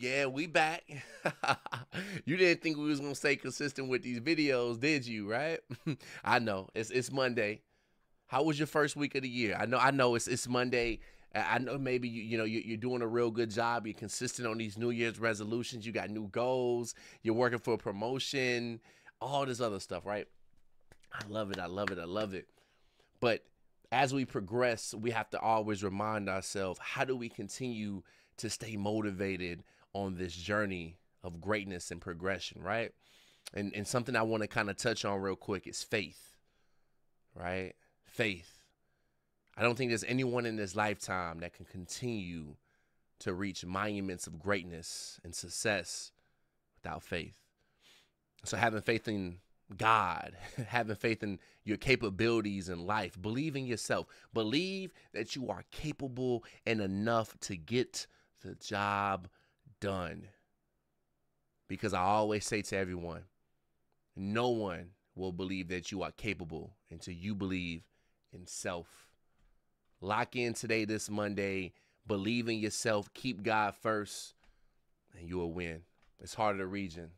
yeah, we back. you didn't think we was gonna stay consistent with these videos, did you? Right? I know it's it's Monday. How was your first week of the year? I know I know it's it's Monday. I know maybe you you know you, you're doing a real good job. You're consistent on these New Year's resolutions. You got new goals. You're working for a promotion. All this other stuff, right? I love it. I love it. I love it. But as we progress, we have to always remind ourselves how do we continue to stay motivated on this journey of greatness and progression, right? And and something I want to kind of touch on real quick is faith. Right? Faith. I don't think there's anyone in this lifetime that can continue to reach monuments of greatness and success without faith. So having faith in God, having faith in your capabilities in life, believe in yourself, believe that you are capable and enough to get the job done. Because I always say to everyone, no one will believe that you are capable until you believe in self. Lock in today, this Monday. Believe in yourself. Keep God first, and you will win. It's Heart of the Region.